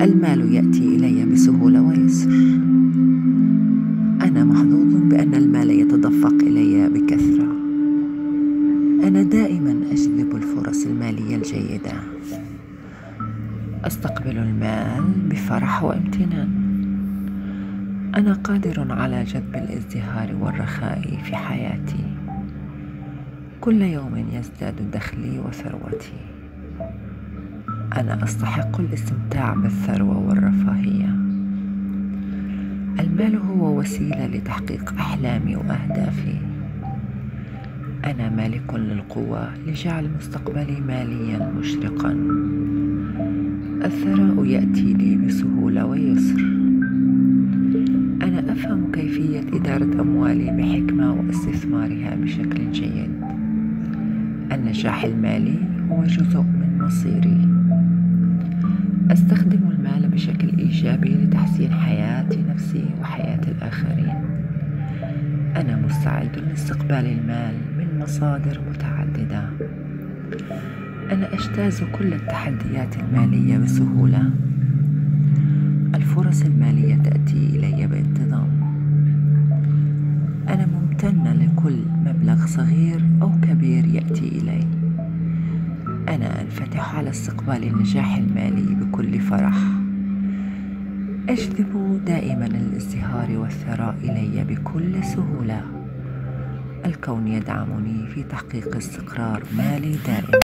المال يأتي إلي بسهولة ويسر. أنا محظوظ بأن المال يتدفق إلي بكثرة. أنا دائما أجذب الفرص المالية الجيدة. أستقبل المال بفرح وامتنان. أنا قادر على جذب الازدهار والرخاء في حياتي. كل يوم يزداد دخلي وثروتي. أنا أستحق الاستمتاع بالثروة والرفاهية. المال هو وسيلة لتحقيق أحلامي وأهدافي. أنا مالك للقوة لجعل مستقبلي ماليا مشرقا. الثراء يأتي لي بسهولة ويسر. أنا أفهم كيفية إدارة أموالي بحكمة واستثمارها بشكل جيد. النجاح المالي هو جزء من مصيري. أستخدم المال بشكل إيجابي لتحسين حياه نفسي وحياة الآخرين. أنا مستعد لاستقبال المال من مصادر متعددة. أنا أجتاز كل التحديات المالية بسهولة. الفرص المالية تأتي إلي بانتظام. أنا ممتنة لكل مبلغ صغير أو انفتح على استقبال النجاح المالي بكل فرح. أجذب دائما الازدهار والثراء إلي بكل سهولة. الكون يدعمني في تحقيق استقرار مالي دائم.